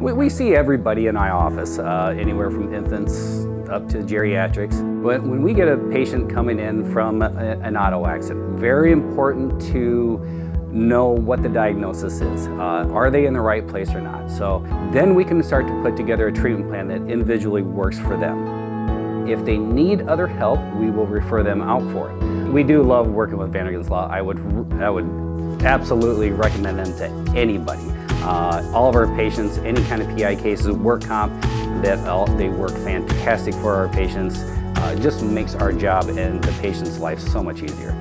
We, we see everybody in our office, uh, anywhere from infants up to geriatrics. When, when we get a patient coming in from a, an auto accident, very important to know what the diagnosis is. Uh, are they in the right place or not? So then we can start to put together a treatment plan that individually works for them. If they need other help, we will refer them out for it. We do love working with VanDerGinst Law. I would, I would absolutely recommend them to anybody. Uh, all of our patients, any kind of PI cases, work comp, that all, they work fantastic for our patients. Uh, just makes our job and the patient's life so much easier.